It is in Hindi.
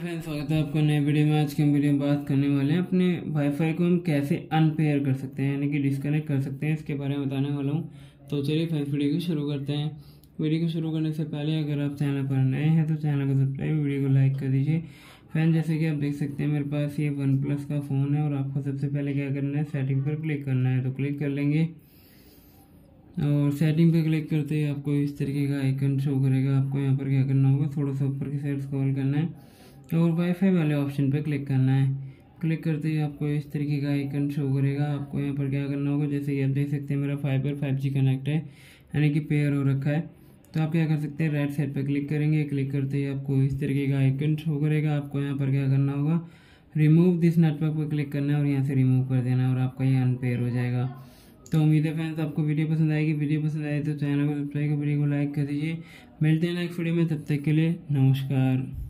फ्रेंड्स स्वागत है आपको नए वीडियो में। आज के हम वीडियो में बात करने वाले हैं अपने वाईफाई को हम कैसे अनपेयर कर सकते हैं, यानी कि डिस्कनेक्ट कर सकते हैं, इसके बारे में बताने वाला हूँ। तो चलिए फ्रेंड्स वीडियो को शुरू करते हैं। वीडियो को शुरू करने से पहले अगर आप चैनल पर नए हैं तो चैनल को सब्सक्राइब वीडियो को लाइक कर दीजिए। फ्रेंड जैसे कि आप देख सकते हैं, मेरे पास ये वन प्लस का फ़ोन है और आपको सबसे पहले क्या करना है सेटिंग पर क्लिक करना है। तो क्लिक कर लेंगे। और सेटिंग पे क्लिक करते ही आपको इस तरीके का आइकन शो करेगा। आपको यहाँ पर क्या करना होगा, थोड़ा सा ऊपर की साइड स्क्रॉल करना है। और वाईफाई वाले ऑप्शन पर क्लिक करना है। क्लिक करते ही आपको इस तरीके का आइकन शो करेगा। आपको यहाँ पर क्या करना होगा? जैसे कि आप देख सकते हैं, मेरा फाइबर फाइव जी कनेक्ट है। यानी कि पेयर हो रखा है। तो आप क्या कर सकते हैं राइट साइड पर क्लिक करेंगे। क्लिक करते ही आपको इस तरीके का आइकन शो करेगा। आपको यहाँ पर क्या करना होगा? रिमूव दिस नेटवर्क पर क्लिक करना है और यहाँ से रिमूव कर देना है और आपका ये अनपेयर हो जाएगा। तो उम्मीद है फ्रेंड्स आपको वीडियो पसंद आएगी। वीडियो पसंद आए तो चैनल को सब्सक्राइब वीडियो को लाइक कर दीजिए। मिलते हैं नेक्स्ट वीडियो में। तब तक के लिए नमस्कार।